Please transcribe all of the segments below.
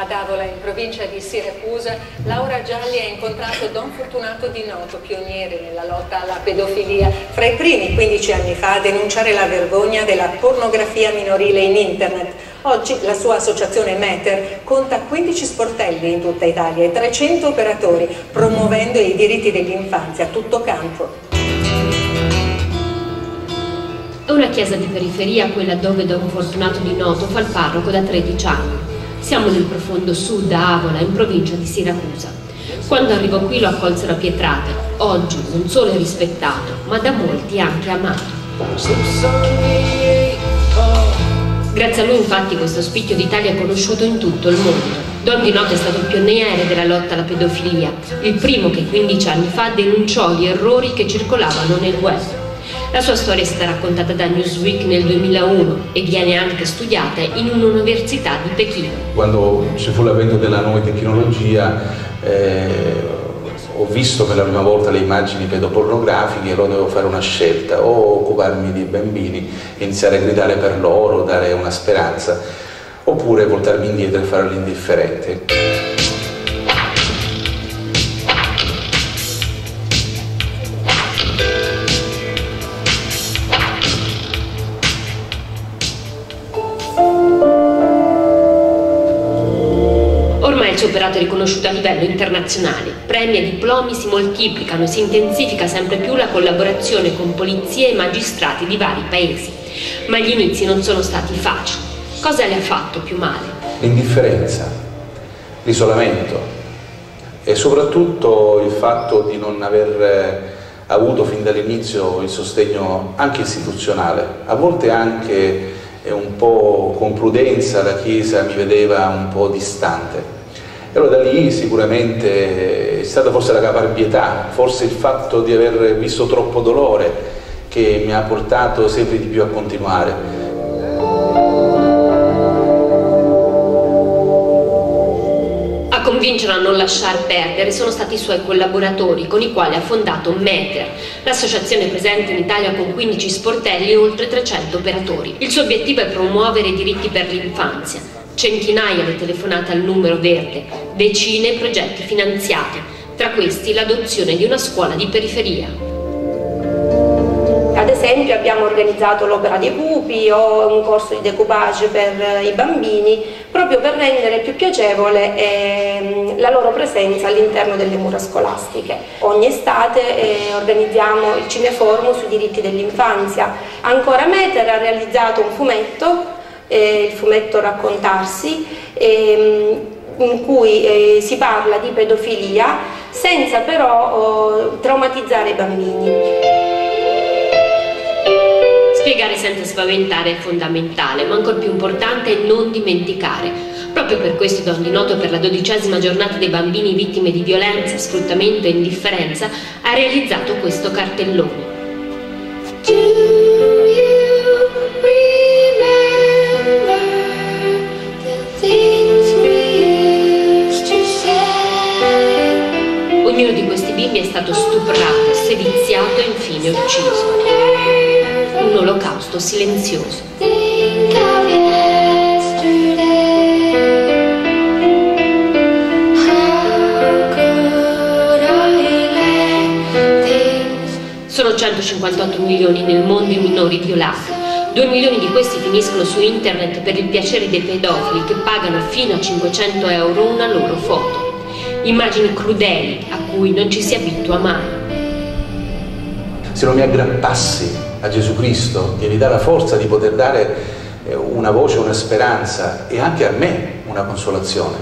Ad Avola, in provincia di Siracusa, Laura Gialli ha incontrato Don Fortunato Di Noto, pioniere nella lotta alla pedofilia, fra i primi 15 anni fa a denunciare la vergogna della pornografia minorile in internet. Oggi la sua associazione Meter conta 15 sportelli in tutta Italia e 300 operatori, promuovendo i diritti dell'infanzia a tutto campo. È una chiesa di periferia quella dove Don Fortunato Di Noto fa il parroco da 13 anni. Siamo nel profondo sud, a Avola, in provincia di Siracusa. Quando arrivò qui lo accolsero a pietrate. Oggi non solo è rispettato, ma da molti anche amato. Grazie a lui infatti questo spicchio d'Italia è conosciuto in tutto il mondo. Don Di Noto è stato pioniere della lotta alla pedofilia, il primo che 15 anni fa denunciò gli errori che circolavano nel web. La sua storia è stata raccontata da Newsweek nel 2001 e viene anche studiata in un'università di Pechino. Quando ci fu l'avvento della nuova tecnologia eh, ho visto per la prima volta le immagini pedopornografiche e allora dovevo fare una scelta, o occuparmi di bambini, iniziare a gridare per loro, dare una speranza, oppure voltarmi indietro e fare l'indifferente. Suo operato è riconosciuto a livello internazionale. Premi e diplomi si moltiplicano e si intensifica sempre più la collaborazione con polizie e magistrati di vari paesi. Ma gli inizi non sono stati facili. Cosa le ha fatto più male? L'indifferenza, l'isolamento e soprattutto il fatto di non aver eh, avuto fin dall'inizio il sostegno anche istituzionale, a volte anche eh, un po' con prudenza la Chiesa mi vedeva un po' distante. Allora da lì sicuramente è stata forse la caparbietà, forse il fatto di aver visto troppo dolore che mi ha portato sempre di più a continuare. A convincerlo a non lasciar perdere sono stati i suoi collaboratori con i quali ha fondato Meter, l'associazione presente in Italia con 15 sportelli e oltre 300 operatori. Il suo obiettivo è promuovere i diritti per l'infanzia, centinaia le telefonate al numero verde, decine progetti finanziati, tra questi l'adozione di una scuola di periferia. Ad esempio abbiamo organizzato l'opera dei pupi o un corso di decoupage per i bambini proprio per rendere più piacevole eh, la loro presenza all'interno delle mura scolastiche. Ogni estate eh, organizziamo il cineforum sui diritti dell'infanzia. Ancora Meter ha realizzato un fumetto eh, il fumetto Raccontarsi, ehm, in cui eh, si parla di pedofilia senza però oh, traumatizzare i bambini. Spiegare senza spaventare è fondamentale, ma ancora più importante è non dimenticare. Proprio per questo Don Di Noto per la dodicesima giornata dei bambini vittime di violenza, sfruttamento e indifferenza ha realizzato questo cartellone. Ognuno di questi bimbi è stato stuprato, seviziato e infine ucciso. Un olocausto silenzioso. Sono 158 milioni nel mondo i minori violati. 2 milioni di questi finiscono su internet per il piacere dei pedofili che pagano fino a 500 euro una loro foto immagini crudeli a cui non ci si abitua mai. Se non mi aggrappassi a Gesù Cristo, che mi dà la forza di poter dare eh, una voce, una speranza e anche a me una consolazione,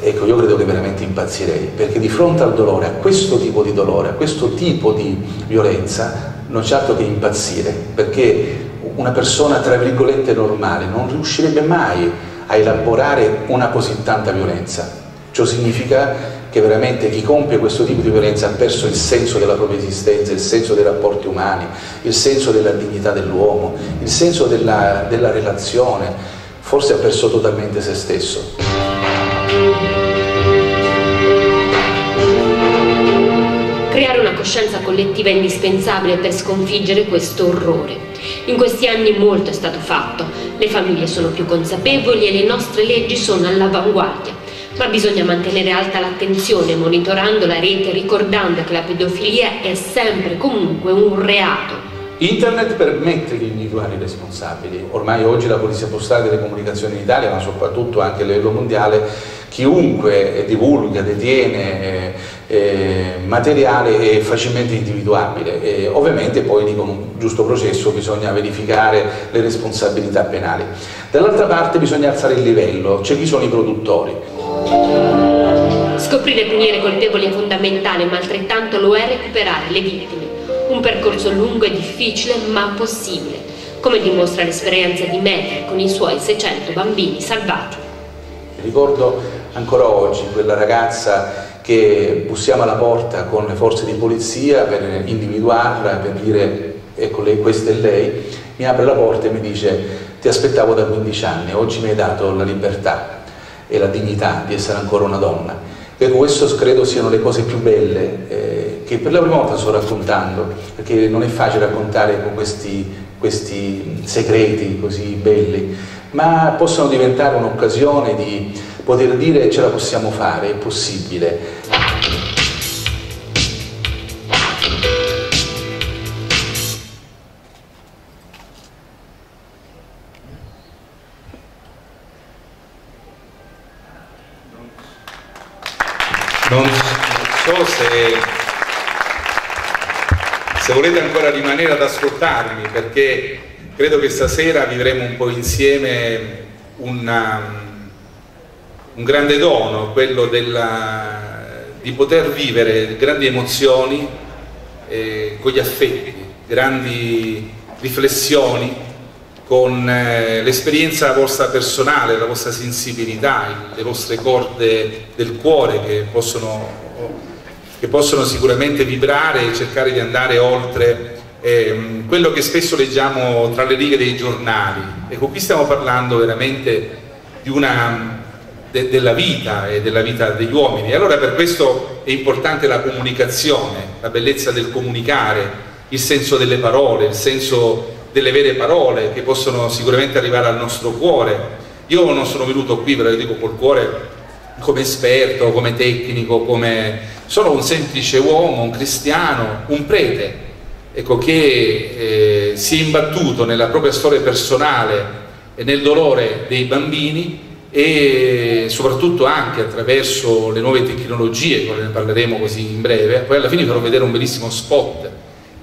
ecco io credo che veramente impazzirei, perché di fronte al dolore, a questo tipo di dolore, a questo tipo di violenza, non c'è altro che impazzire, perché una persona tra virgolette normale non riuscirebbe mai a elaborare una così tanta violenza. Ciò significa che veramente chi compie questo tipo di violenza ha perso il senso della propria esistenza, il senso dei rapporti umani, il senso della dignità dell'uomo, il senso della, della relazione, forse ha perso totalmente se stesso. Creare una coscienza collettiva è indispensabile per sconfiggere questo orrore. In questi anni molto è stato fatto, le famiglie sono più consapevoli e le nostre leggi sono all'avanguardia. Ma bisogna mantenere alta l'attenzione monitorando la rete ricordando che la pedofilia è sempre comunque un reato Internet permette di individuare i responsabili, ormai oggi la Polizia Postale delle Comunicazioni in Italia, ma soprattutto anche a livello mondiale, chiunque divulga, detiene eh, eh, materiale è facilmente individuabile e ovviamente poi di con un giusto processo bisogna verificare le responsabilità penali. Dall'altra parte bisogna alzare il livello, c'è chi sono i produttori. Scoprire e punire colpevoli è fondamentale, ma altrettanto lo è recuperare le vittime. Un percorso lungo e difficile, ma possibile, come dimostra l'esperienza di Mary con i suoi 600 bambini salvati. Ricordo ancora oggi quella ragazza che bussiamo alla porta con le forze di polizia per individuarla, per dire ecco lei, questa è lei, mi apre la porta e mi dice ti aspettavo da 15 anni, oggi mi hai dato la libertà e la dignità di essere ancora una donna. Ecco, questo credo siano le cose più belle eh, che per la prima volta sto raccontando, perché non è facile raccontare con questi, questi segreti così belli, ma possono diventare un'occasione di poter dire ce la possiamo fare, è possibile. Se, se volete ancora rimanere ad ascoltarmi perché credo che stasera vivremo un po' insieme una, un grande dono, quello della, di poter vivere grandi emozioni eh, con gli affetti, grandi riflessioni con eh, l'esperienza vostra personale, la vostra sensibilità, le vostre corde del cuore che possono, che possono sicuramente vibrare e cercare di andare oltre eh, quello che spesso leggiamo tra le righe dei giornali. Ecco, qui stiamo parlando veramente una, de, della vita e della vita degli uomini. Allora per questo è importante la comunicazione, la bellezza del comunicare, il senso delle parole, il senso delle vere parole che possono sicuramente arrivare al nostro cuore. Io non sono venuto qui, ve lo dico col cuore, come esperto, come tecnico, come... sono un semplice uomo, un cristiano, un prete, ecco, che eh, si è imbattuto nella propria storia personale e nel dolore dei bambini e soprattutto anche attraverso le nuove tecnologie, ne parleremo così in breve, poi alla fine farò vedere un bellissimo spot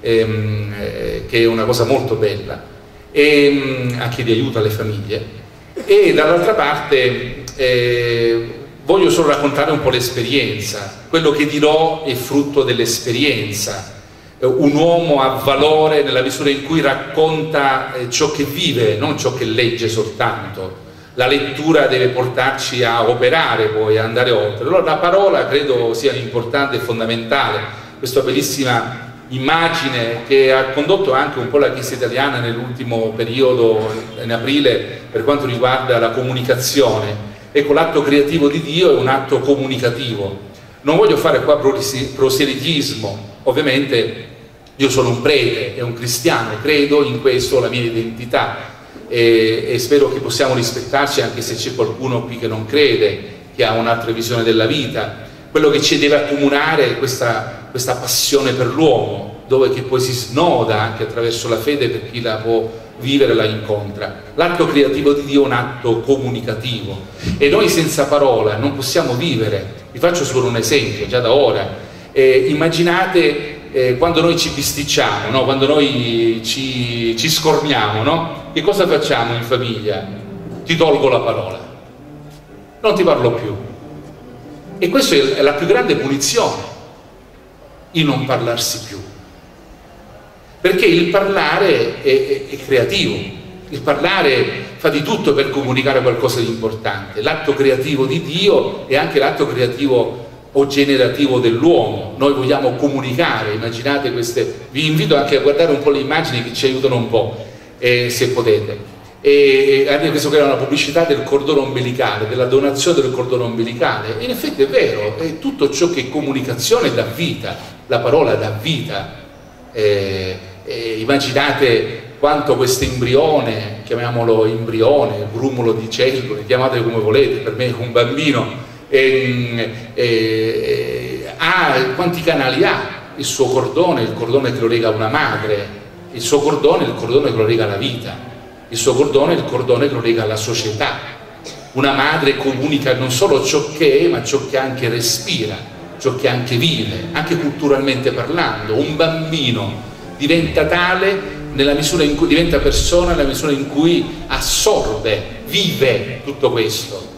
ehm, eh, che è una cosa molto bella, e ehm, anche di aiuto alle famiglie. E dall'altra parte eh, voglio solo raccontare un po' l'esperienza, quello che dirò è frutto dell'esperienza. Un uomo ha valore nella misura in cui racconta eh, ciò che vive, non ciò che legge soltanto. La lettura deve portarci a operare poi, a andare oltre. Allora la parola credo sia importante e fondamentale. Questa bellissima immagine che ha condotto anche un po' la Chiesa italiana nell'ultimo periodo, in aprile, per quanto riguarda la comunicazione. Ecco, l'atto creativo di Dio è un atto comunicativo. Non voglio fare qua proselitismo, ovviamente io sono un prete e un cristiano, credo in questo la mia identità e, e spero che possiamo rispettarci anche se c'è qualcuno qui che non crede, che ha un'altra visione della vita. Quello che ci deve accomunare è questa questa passione per l'uomo, dove che poi si snoda anche attraverso la fede per chi la può vivere, la incontra. L'atto creativo di Dio è un atto comunicativo e noi senza parola non possiamo vivere. Vi faccio solo un esempio, già da ora. Eh, immaginate eh, quando noi ci bisticciamo, no? quando noi ci, ci scorniamo, no? che cosa facciamo in famiglia? Ti tolgo la parola, non ti parlo più. E questa è la più grande punizione il non parlarsi più. Perché il parlare è, è, è creativo, il parlare fa di tutto per comunicare qualcosa di importante. L'atto creativo di Dio è anche l'atto creativo o generativo dell'uomo. Noi vogliamo comunicare, immaginate queste. Vi invito anche a guardare un po' le immagini che ci aiutano un po', eh, se potete. E anche questo che era una pubblicità del cordone ombelicale, della donazione del cordone ombelicale. In effetti è vero, è tutto ciò che comunicazione dà vita la parola dà vita. Eh, eh, immaginate quanto questo embrione, chiamiamolo embrione, grumulo di cellule, chiamatelo come volete, per me è un bambino, e, e, ha, quanti canali ha? Il suo cordone, il cordone che lo lega a una madre, il suo cordone il cordone che lo lega alla vita, il suo cordone il cordone che lo lega alla società. Una madre comunica non solo ciò che è, ma ciò che anche respira, ciò che anche vive, anche culturalmente parlando. Un bambino diventa tale nella misura in cui diventa persona nella misura in cui assorbe, vive tutto questo